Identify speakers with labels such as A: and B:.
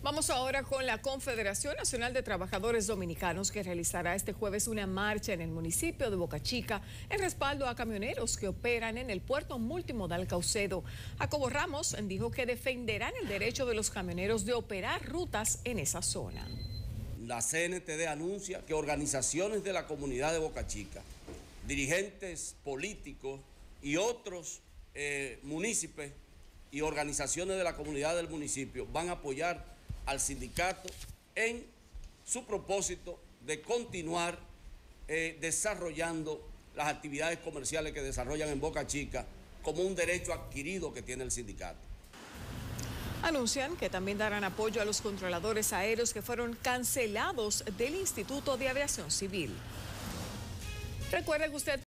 A: Vamos ahora con la Confederación Nacional de Trabajadores Dominicanos que realizará este jueves una marcha en el municipio de Boca Chica en respaldo a camioneros que operan en el puerto multimodal Caucedo. Jacobo Ramos dijo que defenderán el derecho de los camioneros de operar rutas en esa zona.
B: La CNTD anuncia que organizaciones de la comunidad de Boca Chica, dirigentes políticos y otros eh, municipios y organizaciones de la comunidad del municipio van a apoyar al sindicato en su propósito de continuar eh, desarrollando las actividades comerciales que desarrollan en Boca Chica como un derecho adquirido que tiene el sindicato.
A: Anuncian que también darán apoyo a los controladores aéreos que fueron cancelados del Instituto de Aviación Civil. Recuerde que usted